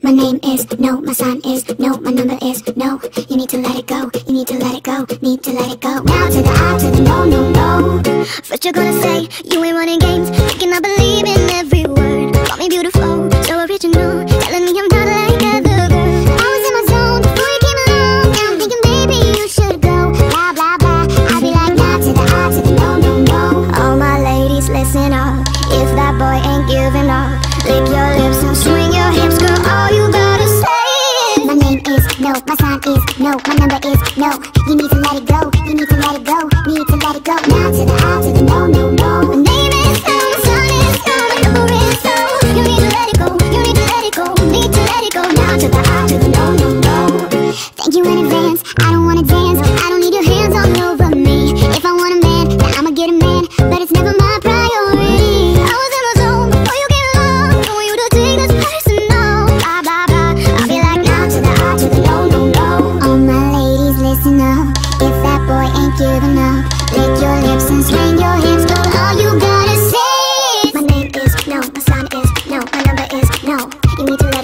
My name is no, my sign is no, my number is no. You need to let it go, you need to let it go, need to let it go. Now to the I to the no, no, no. First you're gonna say you ain't running games, I believe in every word. Call me beautiful, so original, telling me I'm not like other girls. I was in my zone before you came along. Now I'm thinking, baby, you should go. Blah blah blah. I'll be like, nah to the I to the no, no, no. All my ladies, listen up. If that boy ain't giving up, lick your lips and swing no, my sign is no, my number is no. You need to let it go, you need to let it go, need to let it go. Now to the I to the no, no, no. My name is my is my number is no. You need to let it go, you need to let it go, need to let it go. Now to the to the no, no, no. Thank you in advance. I don't wanna dance. I don't giving up, lick your lips and swing your hips. All you gotta say is my name is no, my sign is no, my number is no. You need to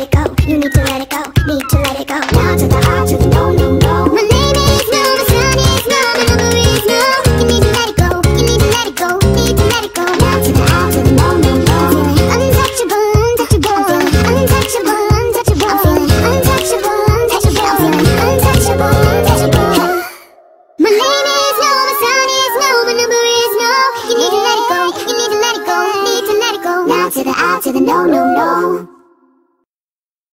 to the no no no.